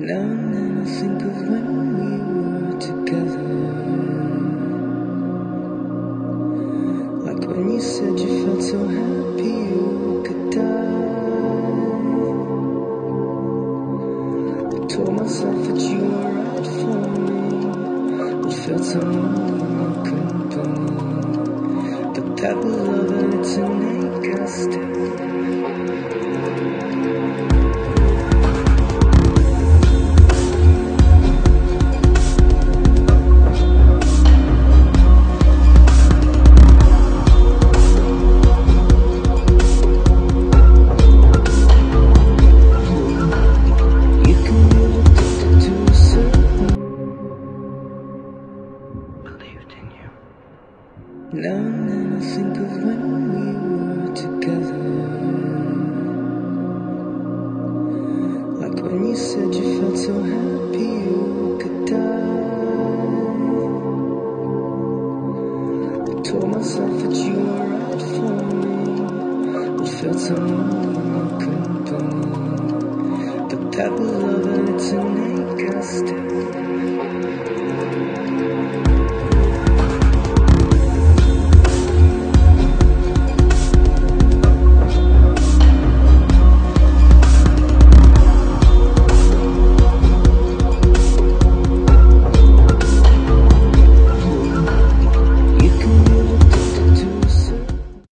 Now and then I think of when we were together. Like when you said you felt so happy you could die. I told myself that you were right for me. But felt so lonely I couldn't. But that was love and it's an ache. Now and then I think of when we were together. Like when you said you felt so happy you could die. I told myself that you were right for me. But felt so lonely I couldn't. But that was love and it's an I still.